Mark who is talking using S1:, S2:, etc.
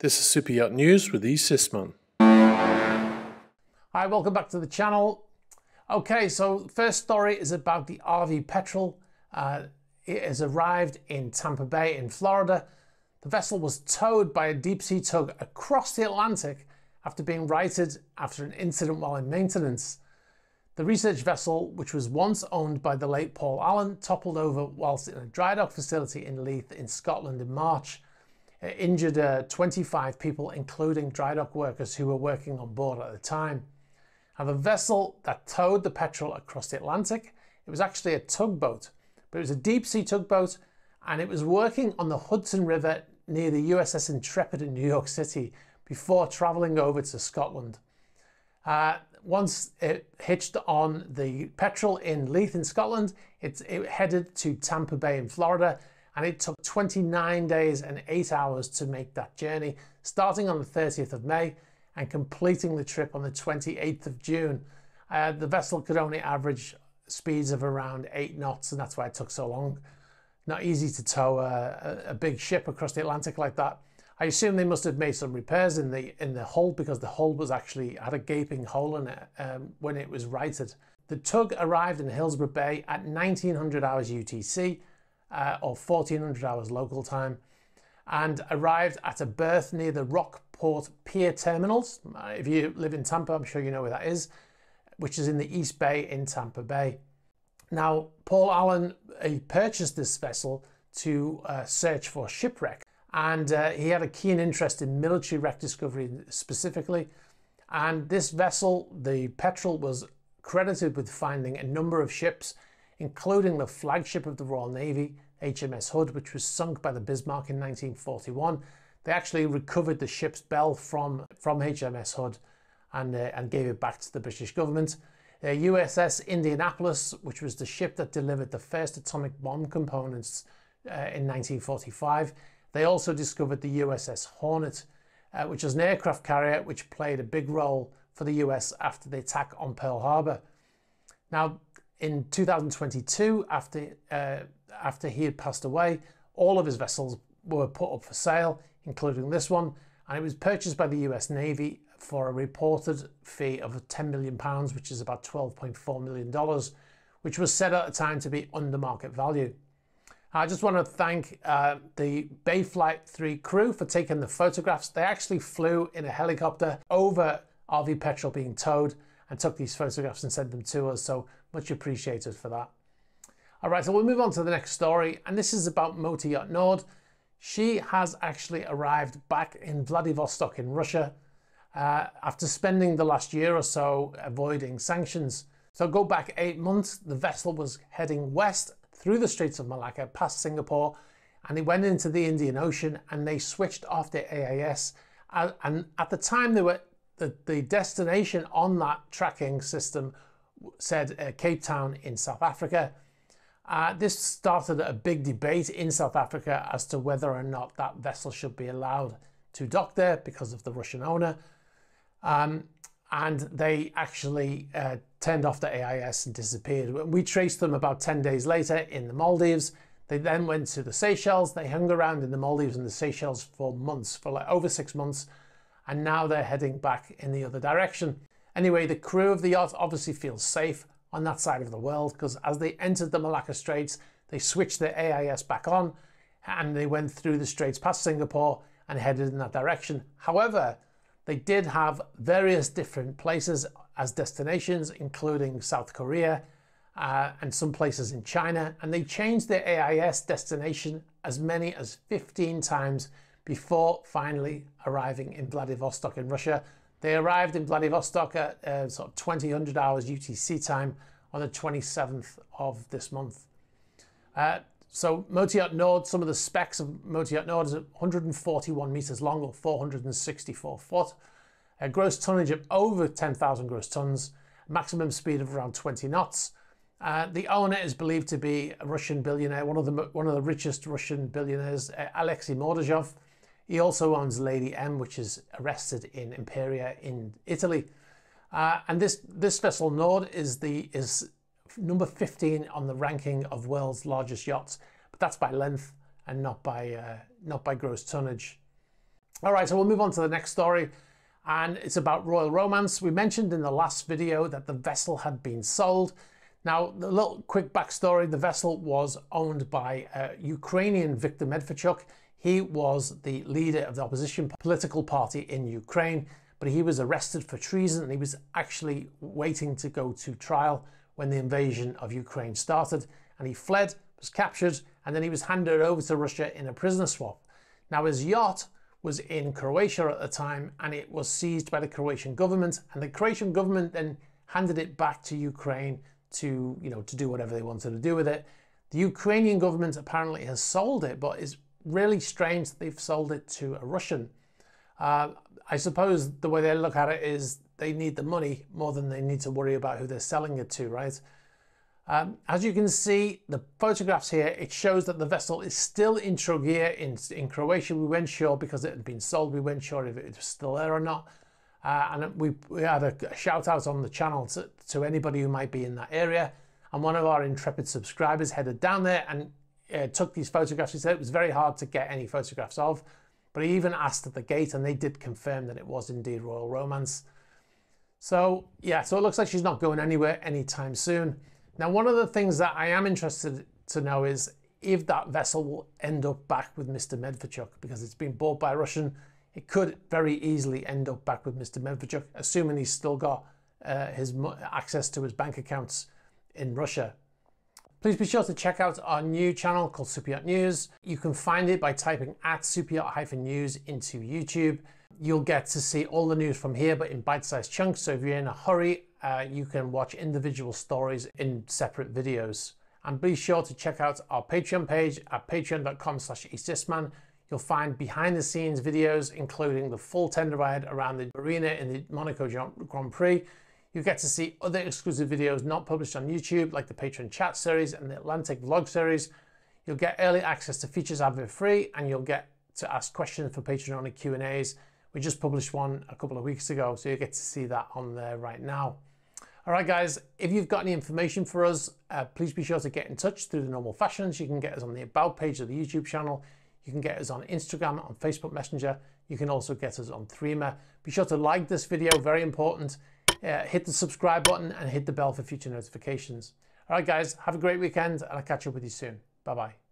S1: This is Super Yacht News with E. Sisman.
S2: Hi, welcome back to the channel. Okay, so first story is about the RV Petrel. Uh, it has arrived in Tampa Bay in Florida. The vessel was towed by a deep sea tug across the Atlantic after being righted after an incident while in maintenance. The research vessel, which was once owned by the late Paul Allen, toppled over whilst in a dry dock facility in Leith in Scotland in March. It injured uh, 25 people, including dry dock workers who were working on board at the time. Now, the vessel that towed the Petrel across the Atlantic, it was actually a tugboat, but it was a deep sea tugboat and it was working on the Hudson River near the USS Intrepid in New York City before travelling over to Scotland. Uh, once it hitched on the Petrel in Leith in Scotland, it, it headed to Tampa Bay in Florida and it took 29 days and 8 hours to make that journey, starting on the 30th of May and completing the trip on the 28th of June. Uh, the vessel could only average speeds of around 8 knots, and that's why it took so long. Not easy to tow a, a, big ship across the Atlantic like that. I assume they must have made some repairs in the in the hull because the hull was actually had a gaping hole in it um, when it was righted. The tug arrived in Hillsborough Bay at 1900 hours UTC uh, or 1400 hours local time and arrived at a berth near the Rockport Pier Terminals. Uh, if you live in Tampa, I'm sure you know where that is, which is in the East Bay in Tampa Bay. Now, Paul Allen he purchased this vessel to uh, search for shipwreck, and uh, he had a keen interest in military wreck discovery specifically. And this vessel, the Petrel, was credited with finding a number of ships, including the flagship of the Royal Navy, HMS Hood, which was sunk by the Bismarck in 1941. They actually recovered the ship's bell from, from HMS Hood and, uh, and gave it back to the British government. Uh, USS Indianapolis, which was the ship that delivered the first atomic bomb components uh, in 1945. They also discovered the USS Hornet, uh, which was an aircraft carrier which played a big role for the US after the attack on Pearl Harbor. Now, in 2022, after uh, after he had passed away, all of his vessels were put up for sale, including this one, and it was purchased by the US Navy for a reported fee of 10 million pounds, which is about 12.4 million dollars, which was said at the time to be under market value. I just want to thank uh, the Bayflight 3 crew for taking the photographs. They actually flew in a helicopter over RV Petrel being towed and took these photographs and sent them to us. So much appreciated for that. All right, so we'll move on to the next story, and this is about Yacht Nord. She has actually arrived back in Vladivostok in Russia uh, after spending the last year or so avoiding sanctions. So go back eight months, the vessel was heading west through the Straits of Malacca, past Singapore, and it went into the Indian Ocean, and they switched off the AIS. And, and at the time, they were the, the destination on that tracking system said uh, Cape Town in South Africa. Uh, this started a big debate in South Africa as to whether or not that vessel should be allowed to dock there because of the Russian owner. Um, and they actually uh, turned off the AIS and disappeared. We traced them about 10 days later in the Maldives. They then went to the Seychelles. They hung around in the Maldives and the Seychelles for months, for like over six months. And now they're heading back in the other direction. Anyway, the crew of the yacht obviously feels safe on that side of the world because as they entered the Malacca Straits, they switched their AIS back on and they went through the straits past Singapore and headed in that direction. However, they did have various different places as destinations, including South Korea uh, and some places in China, and they changed their AIS destination as many as 15 times before finally arriving in Vladivostok in Russia they arrived in Vladivostok at uh, sort of 2000 hours UTC time on the 27th of this month. Uh, so Yacht Nord, some of the specs of Yacht Nord is 141 meters long or 464 foot, a gross tonnage of over 10,000 gross tons, maximum speed of around 20 knots. Uh, the owner is believed to be a Russian billionaire, one of the one of the richest Russian billionaires, uh, Alexei Mordashov. He also owns Lady M, which is arrested in Imperia in Italy. Uh, and this, this vessel Nord is, the, is number 15 on the ranking of world's largest yachts, but that's by length and not by, uh, not by gross tonnage. All right, so we'll move on to the next story, and it's about Royal Romance. We mentioned in the last video that the vessel had been sold. Now, a little quick backstory, the vessel was owned by a Ukrainian Viktor Medvedchuk. He was the leader of the opposition political party in Ukraine, but he was arrested for treason and he was actually waiting to go to trial when the invasion of Ukraine started. And he fled, was captured, and then he was handed over to Russia in a prisoner swap. Now, his yacht was in Croatia at the time and it was seized by the Croatian government, and the Croatian government then handed it back to Ukraine to, you know, to do whatever they wanted to do with it. The Ukrainian government apparently has sold it, but it's really strange that they've sold it to a Russian. Uh, I suppose the way they look at it is they need the money more than they need to worry about who they're selling it to, right? Um, as you can see, the photographs here, it shows that the vessel is still in Trogir in, in Croatia. We weren't sure because it had been sold. We weren't sure if it was still there or not. Uh, and we, we had a, a, shout out on the channel to, to, anybody who might be in that area. And one of our intrepid subscribers headed down there and uh, took these photographs. He said it was very hard to get any photographs of, but he even asked at the gate and they did confirm that it was indeed Royal Romance. So yeah, so it looks like she's not going anywhere anytime soon. Now, one of the things that I am interested to know is if that vessel will end up back with Mr. Medvedchuk because it's been bought by Russian. It could very easily end up back with Mr. Medvedchuk, assuming he's still got uh, his access to his bank accounts in Russia. Please be sure to check out our new channel called Super Yacht News. You can find it by typing at Super Yacht News into YouTube. You'll get to see all the news from here, but in bite-sized chunks. So if you're in a hurry, uh, you can watch individual stories in separate videos. And be sure to check out our Patreon page at patreon.com slash esysman. You'll find behind the scenes videos, including the full tender ride around the arena in the Monaco Grand Prix, you get to see other exclusive videos not published on YouTube, like the Patreon chat series and the Atlantic vlog series. You'll get early access to features advert free, and you'll get to ask questions for Patreon only Q and A's. We just published one a couple of weeks ago, so you get to see that on there right now. All right, guys, if you've got any information for us, uh, please be sure to get in touch through the normal fashions. You can get us on the About page of the YouTube channel. You can get us on Instagram, on Facebook Messenger. You can also get us on Threema. Be sure to like this video, very important uh, hit the subscribe button and hit the bell for future notifications. All right, guys, have a great weekend and I'll catch up with you soon. Bye bye.